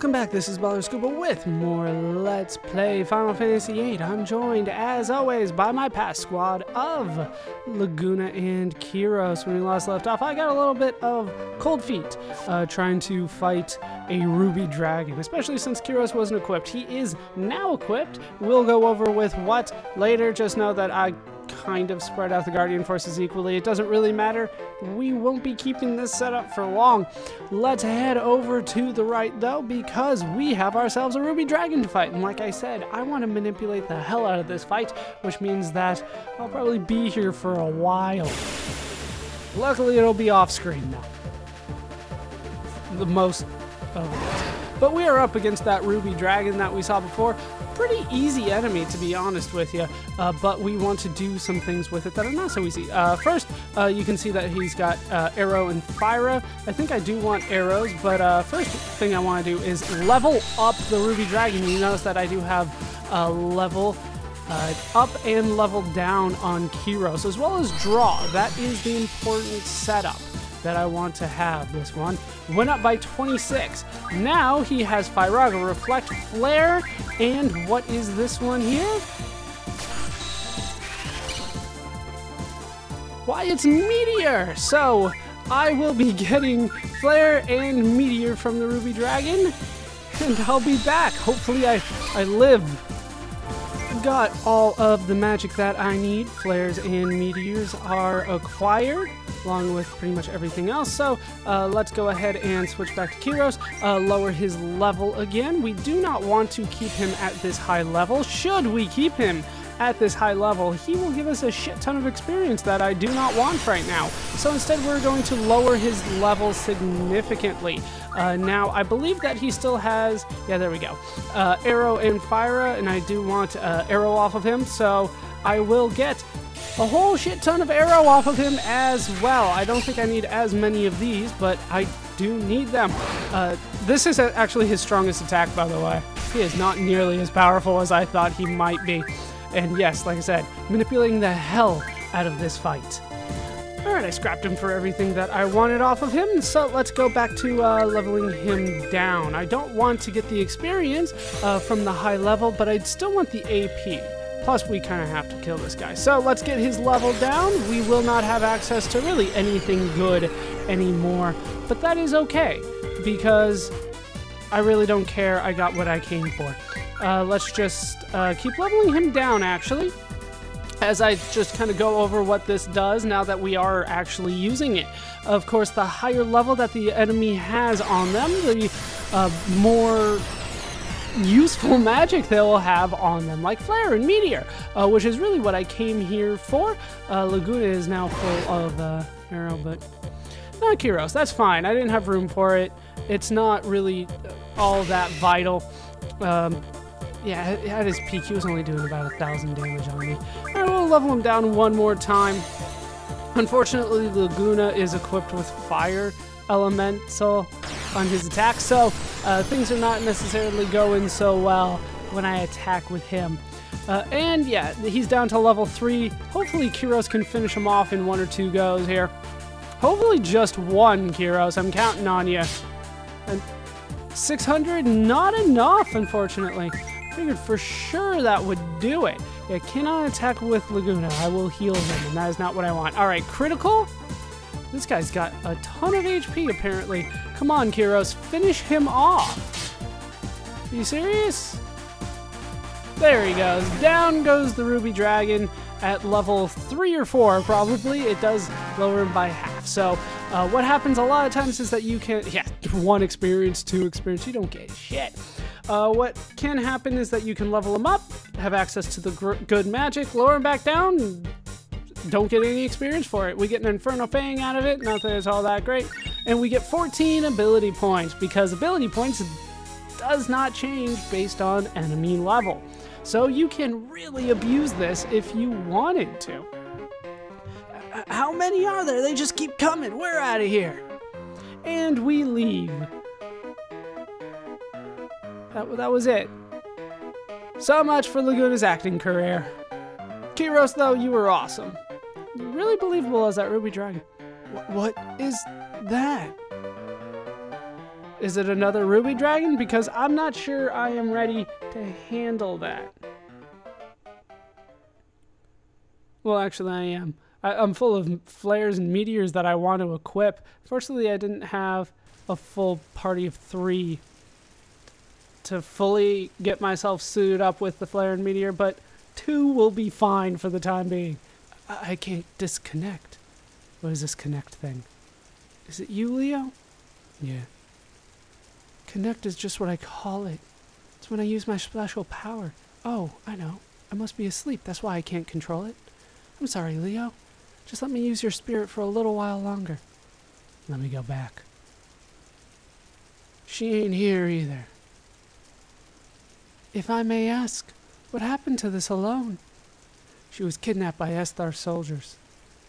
Welcome back, this is Baller Scuba with more Let's Play Final Fantasy VIII. I'm joined, as always, by my past squad of Laguna and Kiros. When we last left off, I got a little bit of cold feet uh, trying to fight a Ruby Dragon, especially since Kiros wasn't equipped. He is now equipped. We'll go over with what later, just know that I kind of spread out the Guardian forces equally. It doesn't really matter. We won't be keeping this set up for long. Let's head over to the right, though, because we have ourselves a Ruby Dragon to fight. And like I said, I want to manipulate the hell out of this fight, which means that I'll probably be here for a while. Luckily, it'll be off screen now. The most of it. But we are up against that Ruby Dragon that we saw before pretty easy enemy, to be honest with you, uh, but we want to do some things with it that are not so easy. Uh, first, uh, you can see that he's got uh, Aero and Fira. I think I do want Aeros, but uh, first thing I want to do is level up the Ruby Dragon. You notice that I do have a level uh, up and level down on Kiros, as well as draw. That is the important setup that I want to have this one. Went up by 26. Now he has Firaga, Reflect, Flare, and what is this one here? Why, it's Meteor! So, I will be getting Flare and Meteor from the Ruby Dragon, and I'll be back. Hopefully I, I live got all of the magic that I need. Flares and meteors are acquired along with pretty much everything else. So uh, let's go ahead and switch back to Kiros, uh, lower his level again. We do not want to keep him at this high level. Should we keep him at this high level, he will give us a shit ton of experience that I do not want right now. So instead, we're going to lower his level significantly. Uh, now, I believe that he still has, yeah, there we go, uh, Aero and Fira, and I do want uh, Aero off of him, so I will get a whole shit ton of Aero off of him as well. I don't think I need as many of these, but I do need them. Uh, this is actually his strongest attack, by the way. He is not nearly as powerful as I thought he might be. And yes, like I said, manipulating the hell out of this fight. Alright, I scrapped him for everything that I wanted off of him, so let's go back to uh, leveling him down. I don't want to get the experience uh, from the high level, but I'd still want the AP. Plus, we kind of have to kill this guy. So let's get his level down. We will not have access to really anything good anymore, but that is okay, because I really don't care. I got what I came for. Uh, let's just uh, keep leveling him down, actually, as I just kind of go over what this does now that we are actually using it. Of course, the higher level that the enemy has on them, the uh, more useful magic they'll have on them, like Flare and Meteor, uh, which is really what I came here for. Uh, Laguna is now full of uh, Aero, but not Kiros. That's fine. I didn't have room for it. It's not really all that vital. Um, yeah, at his peak, he was only doing about a thousand damage on me. I will level him down one more time. Unfortunately, Laguna is equipped with Fire Elemental on his attack, so uh, things are not necessarily going so well when I attack with him. Uh, and yeah, he's down to level 3. Hopefully Kiros can finish him off in one or two goes here. Hopefully just one, Kiros. I'm counting on you. And 600, not enough, unfortunately. I figured for sure that would do it. Yeah, cannot attack with Laguna. I will heal him, and that is not what I want. All right, critical? This guy's got a ton of HP, apparently. Come on, Kiros, finish him off. Are you serious? There he goes. Down goes the Ruby Dragon at level 3 or 4, probably. It does lower him by half. So, uh, what happens a lot of times is that you can, yeah, one experience, two experience, you don't get shit. Uh, what can happen is that you can level them up, have access to the good magic, lower them back down, don't get any experience for it. We get an Inferno Fang out of it, not that it's all that great. And we get 14 ability points, because ability points does not change based on enemy level. So you can really abuse this if you wanted to. How many are there? They just keep coming. We're out of here. And we leave. That, that was it. So much for Laguna's acting career. Kiros, though, you were awesome. Really believable as that Ruby Dragon. what is that? Is it another ruby dragon? Because I'm not sure I am ready to handle that. Well, actually, I am. I, am full of flares and meteors that I want to equip. Fortunately, I didn't have a full party of three to fully get myself suited up with the flare and meteor, but two will be fine for the time being. I, can't disconnect. What is this connect thing? Is it you, Leo? Yeah. Connect is just what I call it. It's when I use my special power. Oh, I know. I must be asleep. That's why I can't control it. I'm sorry, Leo. Just let me use your spirit for a little while longer. Let me go back. She ain't here either. If I may ask, what happened to this Ellone? She was kidnapped by Esthar soldiers.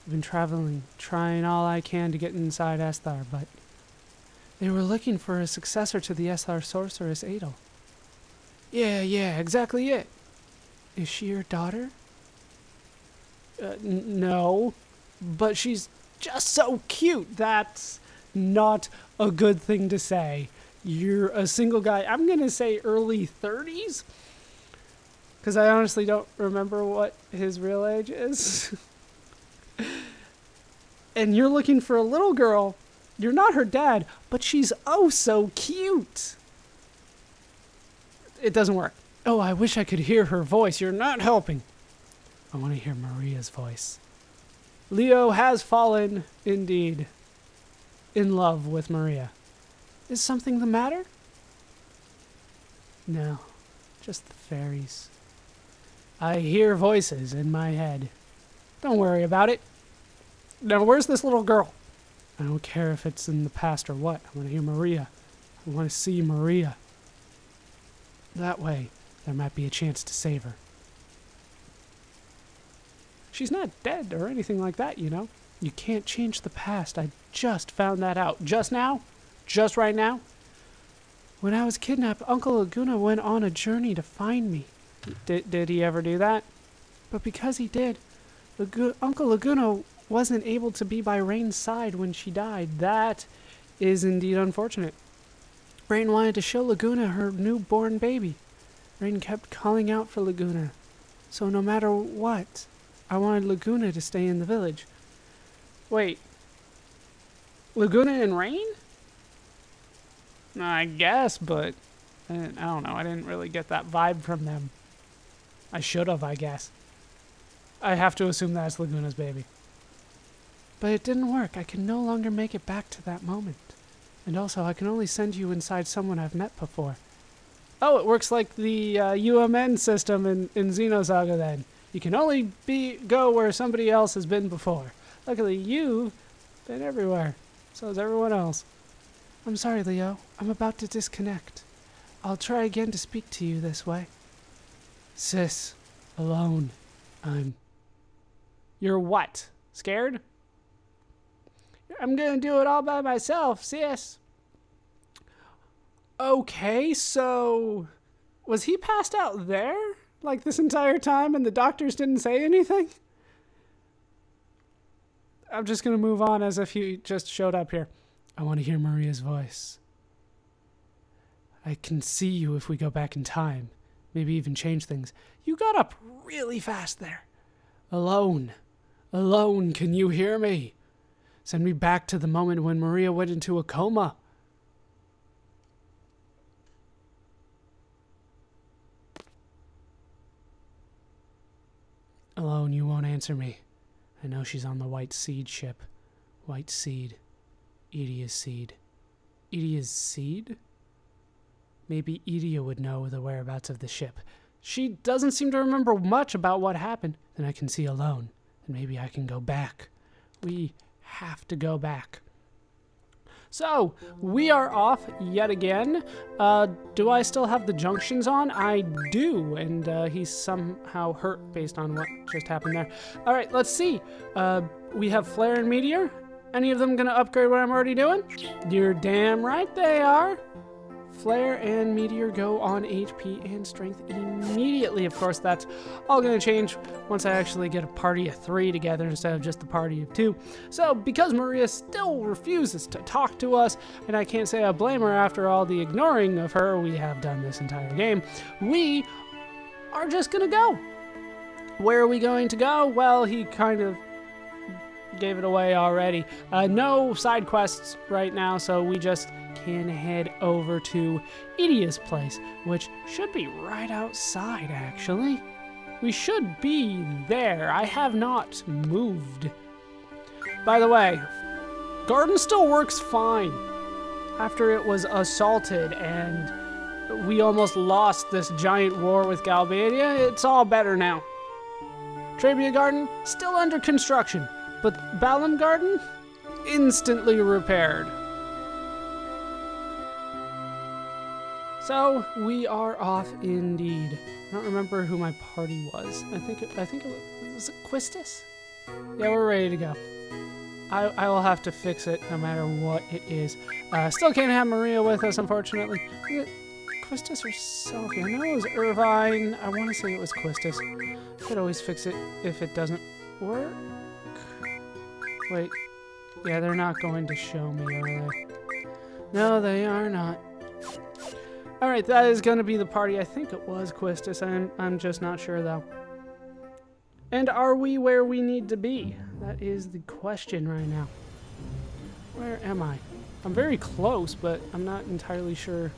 I've been traveling, trying all I can to get inside Esthar, but they were looking for a successor to the Esthar sorceress Adel. Yeah, yeah, exactly it. Is she your daughter? Uh, no but she's just so cute. That's not a good thing to say. You're a single guy. I'm going to say early 30s because I honestly don't remember what his real age is. and you're looking for a little girl. You're not her dad, but she's oh so cute. It doesn't work. Oh, I wish I could hear her voice. You're not helping. I want to hear Maria's voice. Leo has fallen, indeed, in love with Maria. Is something the matter? No, just the fairies. I hear voices in my head. Don't worry about it. Now, where's this little girl? I don't care if it's in the past or what. I want to hear Maria. I want to see Maria. That way, there might be a chance to save her. She's not dead or anything like that, you know? You can't change the past. I just found that out. Just now? Just right now? When I was kidnapped, Uncle Laguna went on a journey to find me. Did, did he ever do that? But because he did, Lagu Uncle Laguna wasn't able to be by Raine's side when she died. That is indeed unfortunate. Raine wanted to show Laguna her newborn baby. Raine kept calling out for Laguna. So no matter what, I wanted Laguna to stay in the village. Wait. Laguna and Raine? I guess, but I, I don't know. I didn't really get that vibe from them. I should have, I guess. I have to assume that's Laguna's baby. But it didn't work. I can no longer make it back to that moment. And also, I can only send you inside someone I've met before. Oh, it works like the uh, UMN system in, in Xenosaga then. You can only be go where somebody else has been before. Luckily, you've been everywhere. So has everyone else. I'm sorry, Leo. I'm about to disconnect. I'll try again to speak to you this way. Sis, Ellone. I'm. You're what? Scared? I'm gonna do it all by myself, sis. Okay, so. Was he passed out there? like this entire time and the doctors didn't say anything? I'm just going to move on as if he just showed up here. I want to hear Maria's voice. I can see you if we go back in time. Maybe even change things. You got up really fast there. Ellone. Ellone, can you hear me? Send me back to the moment when Maria went into a coma. Ellone, you won't answer me. I know she's on the White SeeD ship. White SeeD. Edea's seed. Edea's seed? Maybe Edea would know the whereabouts of the ship. She doesn't seem to remember much about what happened. Then I can see Ellone, and maybe I can go back. We have to go back. So, we are off yet again. Uh, do I still have the junctions on? I do, and uh, he's somehow hurt based on what just happened there. All right, let's see. Uh, we have Flare and Meteor. Any of them gonna upgrade what I'm already doing? You're damn right they are. Flare and Meteor go on HP and Strength immediately. Of course, that's all going to change once I actually get a party of three together instead of just the party of two. So, because Maria still refuses to talk to us, and I can't say I blame her after all the ignoring of her we have done this entire game, we are just going to go. Where are we going to go? Well, he kind of gave it away already. Uh, no side quests right now, so we just can head over to Edea's place, which should be right outside, actually. We should be there. I have not moved. By the way, garden still works fine. After it was assaulted and we almost lost this giant war with Galbadia, it's all better now. Trabia Garden, still under construction, but Balamb Garden, instantly repaired. So we are off indeed. I don't remember who my party was. I think it, I think it was, it Quistis? Yeah, we're ready to go. I, I will have to fix it no matter what it is. Uh, still can't have Maria with us, unfortunately. Quistis or Selphie? I know it was Irvine. I want to say it was Quistis. Could always fix it if it doesn't work. Wait. Yeah, they're not going to show me, are they? No, they are not. Alright, that is going to be the party. I think it was Quistis. I'm, I'm just not sure, though. And are we where we need to be? That is the question right now. Where am I? I'm very close, but I'm not entirely sure.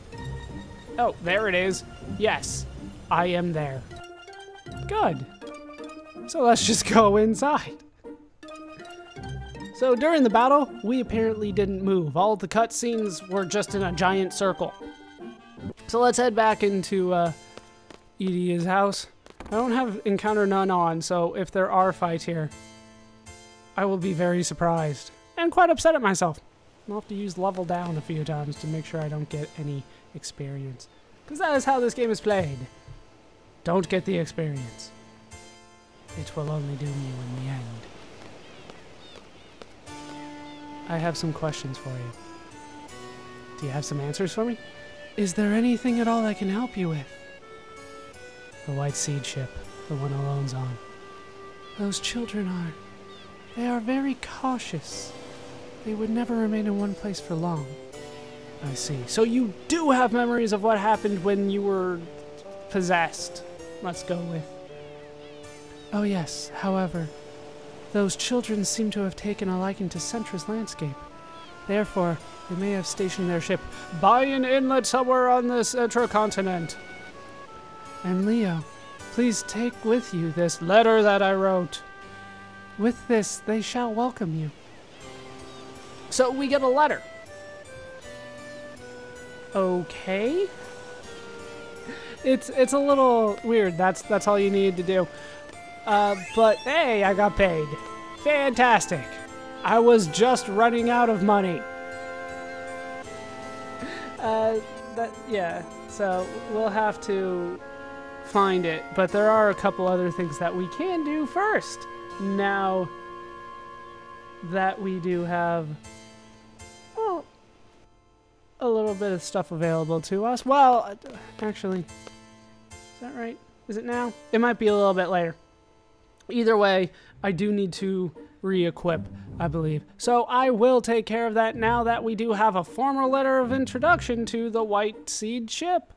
Oh, there it is. Yes, I am there. Good. So let's just go inside. So during the battle, we apparently didn't move. All the cutscenes were just in a giant circle. So let's head back into uh, Edea's house. I don't have encounter none on, so if there are fights here, I will be very surprised and quite upset at myself. I'll have to use level down a few times to make sure I don't get any experience. Because that is how this game is played. Don't get the experience. It will only do you in the end. I have some questions for you. Do you have some answers for me? Is there anything at all I can help you with? The white seed ship, the one Ellone's on. Those children are. They are very cautious. They would never remain in one place for long. I see. So you do have memories of what happened when you were possessed. Let's go with. Oh, yes. However, those children seem to have taken a liking to Centra's landscape. Therefore, they may have stationed their ship by an inlet somewhere on this continent. And Leo, please take with you this letter that I wrote. With this, they shall welcome you. So we get a letter. Okay. It's it's a little weird. That's that's all you need to do. Uh, but hey, I got paid. Fantastic. I was just running out of money. Uh, that yeah. So we'll have to find it, but there are a couple other things that we can do first. Now that we do have well, a little bit of stuff available to us. Well, actually, is that right? Is it now? It might be a little bit later. Either way, I do need to re-equip, I believe. So I will take care of that now that we do have a formal letter of introduction to the White SeeD ship.